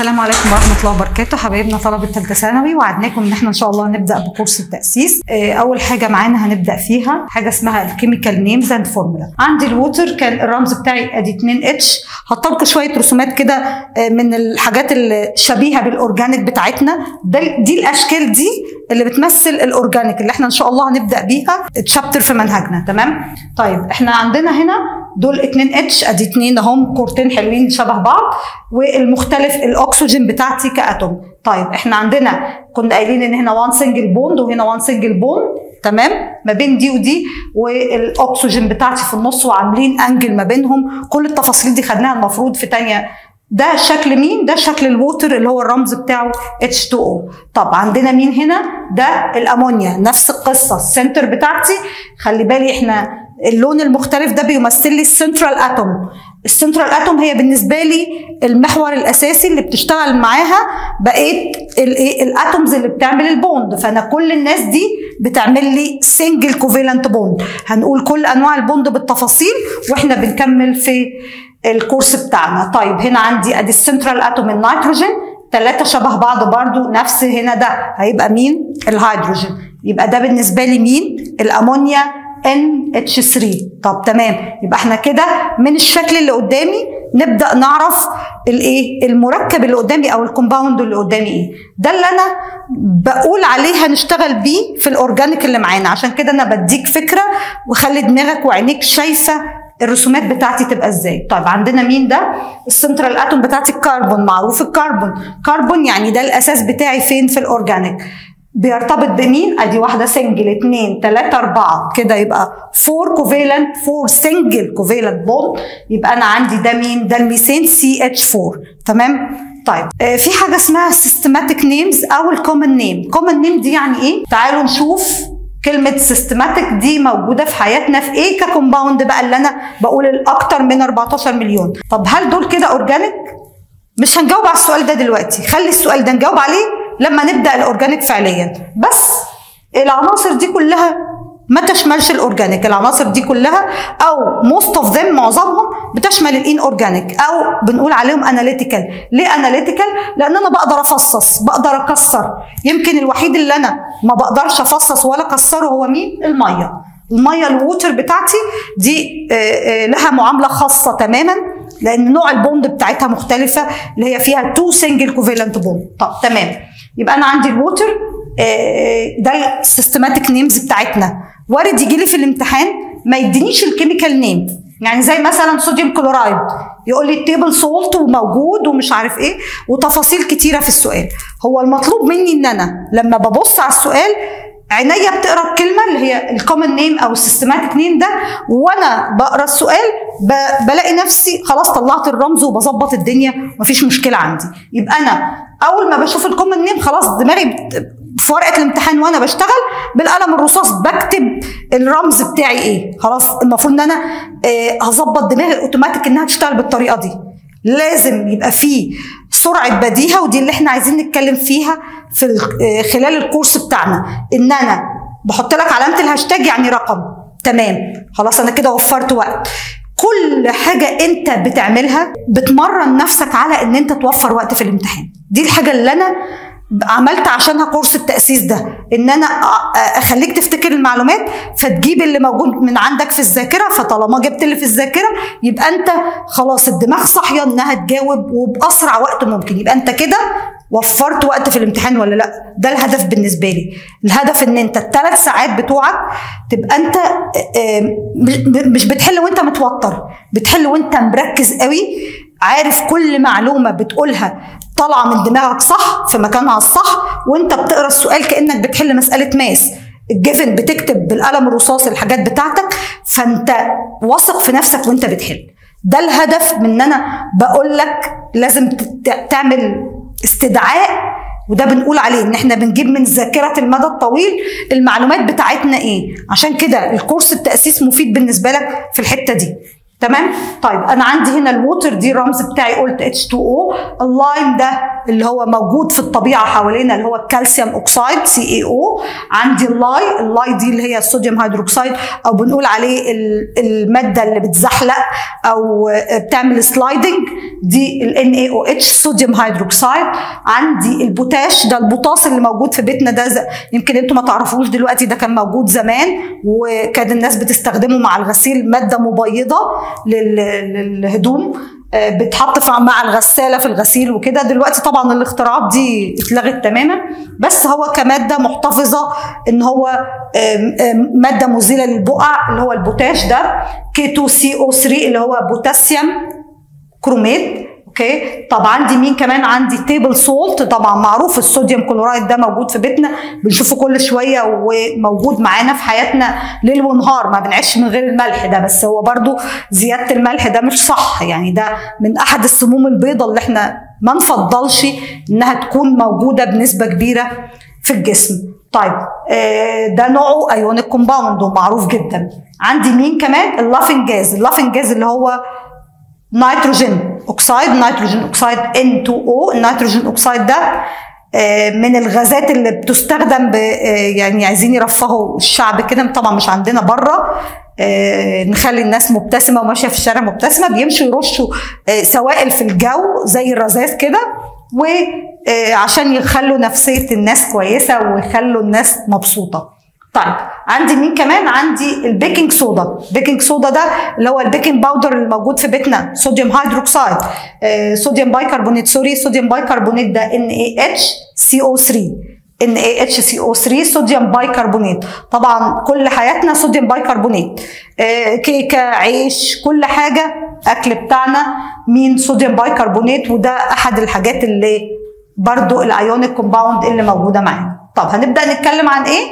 السلام عليكم ورحمة الله وبركاته حبايبنا طلبة ثالثه ثانوي وعدناكم إن إحنا إن شاء الله هنبدا بكورس التأسيس. آه، أول حاجة معانا هنبدأ فيها حاجة اسمها ال chemical names and formula. عندي ال water كان الرمز بتاعي أدي 2 H. لكم شوية رسومات كده آه، من الحاجات الشبيهة بال organic بتاعتنا. دي الأشكال دي اللي بتمثل ال organic اللي إحنا إن شاء الله هنبدأ بيها chapter في منهجنا. تمام؟ طيب إحنا عندنا هنا دول 2 H ادي 2 اهم كورتين حلوين شبه بعض والمختلف الأكسجين بتاعتي ك atom طيب إحنا عندنا كنا قايلين إن هنا 1 single bond وهنا 1 single bond تمام ما بين دي ودي والأكسجين بتاعتي في النص وعاملين angle ما بينهم كل التفاصيل دي خدناها المفروض في تانية ده شكل مين؟ ده شكل ال water اللي هو الرمز بتاعه H2O. طب عندنا مين هنا؟ ده الأمونيا نفس القصة ال center بتاعتي خلي بالي إحنا اللون المختلف ده بيمثل لي ال central atom ال central atom هي بالنسبة لي المحور الأساسي اللي بتشتغل معاها بقيه ال atoms اللي بتعمل ال bond فأنا كل الناس دي بتعمل لي single covalent bond هنقول كل أنواع ال bond بالتفاصيل وإحنا بنكمل في الكورس بتاعنا. طيب هنا عندي أدي ال central atom النيتروجين. ثلاثة شبه بعض برضو نفس هنا ده. هيبقى مين؟ الهيدروجين. يبقى ده بالنسبة لي مين؟ الأمونيا NH3 طب تمام. يبقى إحنا كده من الشكل اللي قدامي نبدأ نعرف الايه؟ المركب اللي قدامي أو ال compound اللي قدامي إيه. ده اللي أنا بقول عليه هنشتغل بيه في ال organic اللي معانا. عشان كده أنا بديك فكرة وخلي دماغك وعينيك شايفة الرسومات بتاعتي تبقى إزاي. طيب عندنا مين ده؟ ال central atom بتاعتي الكربون معروف الكربون كربون يعني ده الأساس بتاعي فين في ال organic بيرتبط بمين؟ أدي واحدة single اثنين ثلاثة أربعة كده يبقى four covalent four single covalent bond يبقى أنا عندي ده مين؟ ده ال methane CH4 تمام؟ طيب آه في حاجة اسمها systematic names أو ال common name، common name دي يعني إيه؟ تعالوا نشوف كلمة systematic دي موجودة في حياتنا في إيه ك compound بقى اللي أنا بقول الأكتر من 14 مليون، طب هل دول كده organic؟ مش هنجاوب على السؤال ده دلوقتي، خلي السؤال ده نجاوب عليه لما نبدأ ال organic فعليا. بس العناصر دي كلها ما تشملش ال organic. العناصر دي كلها أو most of them معظمهم بتشمل ال inorganic أو بنقول عليهم analytical ليه analytical لأن أنا بقدر أفصص بقدر أكسر. يمكن الوحيد اللي أنا ما بقدرش أفصص ولا أكسره هو مين؟ المية. المية ال water بتاعتي دي لها معاملة خاصة تماما لأن نوع ال bond بتاعتها مختلفة اللي هي فيها two single covalent bond طب تمام. يبقى أنا عندي ال water ده ال systematic names بتاعتنا. وارد يجي لي في الامتحان ما يدينيش ال chemical name يعني زي مثلا sodium chloride يقول لي ال table salt وموجود ومش عارف إيه وتفاصيل كتيرة في السؤال. هو المطلوب مني إن أنا لما ببص على السؤال عينيا بتقرأ الكلمة اللي هي ال common name أو ال systematic name ده وأنا بقرأ السؤال بلاقي نفسي خلاص طلعت الرمز وبظبط الدنيا مفيش مشكلة عندي. يبقى أنا أول ما بشوف ال common name خلاص دماغي في ورقة الامتحان وأنا بشتغل بالقلم الرصاص بكتب الرمز بتاعي إيه. خلاص المفروض إن أنا هظبط دماغي اوتوماتيك إنها تشتغل بالطريقة دي. لازم يبقى في سرعة بديهة ودي اللي إحنا عايزين نتكلم فيها في خلال الكورس بتاعنا. إن أنا بحط لك علامة الهاشتاج يعني رقم. تمام. خلاص أنا كده وفرت وقت. كل حاجة أنت بتعملها بتمرن نفسك على إن أنت توفر وقت في الامتحان. دي الحاجة اللي أنا عملت عشانها كورس التأسيس ده إن أنا أخليك تفتكر المعلومات فتجيب اللي موجود من عندك في الذاكرة فطالما جبت اللي في الذاكرة يبقى أنت خلاص الدماغ صاحية إنها تجاوب وبأسرع وقت ممكن. يبقى أنت كده وفرت وقت في الامتحان ولا لأ؟ ده الهدف بالنسبة لي. الهدف إن أنت الثلاث ساعات بتوعك تبقى أنت مش بتحل وأنت متوتر بتحل وأنت مركز قوي عارف كل معلومة بتقولها طالعة من دماغك صح في مكانها الصح وانت بتقرأ السؤال كأنك بتحل مسألة ماس. الجيفن بتكتب بالقلم الرصاصي الحاجات بتاعتك فانت واثق في نفسك وانت بتحل. ده الهدف من إن أنا بقول لك لازم تعمل استدعاء وده بنقول عليه إن إحنا بنجيب من ذاكرة المدى الطويل المعلومات بتاعتنا إيه. عشان كده الكورس التاسيس مفيد بالنسبة لك في الحتة دي. تمام؟ طيب أنا عندي هنا ال water دي الرمز بتاعي قلت H2O ال lime ده اللي هو موجود في الطبيعة حوالينا اللي هو ال calcium oxide CaO عندي ال lye ال lye دي اللي هي ال sodium hydroxide أو بنقول عليه المادة اللي بتزحلق أو بتعمل sliding دي ال NaOH sodium hydroxide عندي البوتاش ده البوتاس اللي موجود في بيتنا ده يمكن أنتم ما تعرفوش دلوقتي ده كان موجود زمان وكان الناس بتستخدمه مع الغسيل مادة مبيضة للهدوم بتحط مع الغسالة في الغسيل وكده. دلوقتي طبعا الاختراعات دي اتلغت تماما بس هو كمادة محتفظة إن هو مادة مزيلة للبقع اللي هو البوتاش ده K2CO3 اللي هو potassium carbonate okay؟ طب عندي مين كمان؟ عندي table salt طبعا معروف ال sodium chloride ده موجود في بيتنا بنشوفه كل شوية وموجود معانا في حياتنا ليل ونهار ما بنعيش من غير الملح ده بس هو برضو زيادة الملح ده مش صح يعني ده من أحد السموم البيضاء اللي إحنا ما نفضلش إنها تكون موجودة بنسبة كبيرة في الجسم. طيب ده نوعه ionic compound ومعروف جدا. عندي مين كمان؟ ال laughing gas ال laughing gas اللي هو nitrogen oxide nitrogen oxide N2O ال nitrogen oxide ده من الغازات اللي بتستخدم يعني عايزين يرفهوا الشعب كده. طبعا مش عندنا بره. نخلي الناس مبتسمة وماشية في الشارع مبتسمة. بيمشوا يرشوا سوائل في الجو زي الرذاذ كده. وعشان يخلوا نفسية الناس كويسة ويخلوا الناس مبسوطة. طيب عندي مين كمان؟ عندي ال baking soda. ال baking soda ده اللي هو ال baking powder اللي موجود في بيتنا. sodium hydroxide آه sodium bicarbonate sorry sodium bicarbonate ده NaHCO3 NaHCO3 sodium bicarbonate طبعا كل حياتنا sodium bicarbonate آه كيكة عيش كل حاجة. أكل بتاعنا مين sodium bicarbonate وده أحد الحاجات اللي برضو ال ionic compound اللي موجودة معانا. طب هنبدأ نتكلم عن إيه؟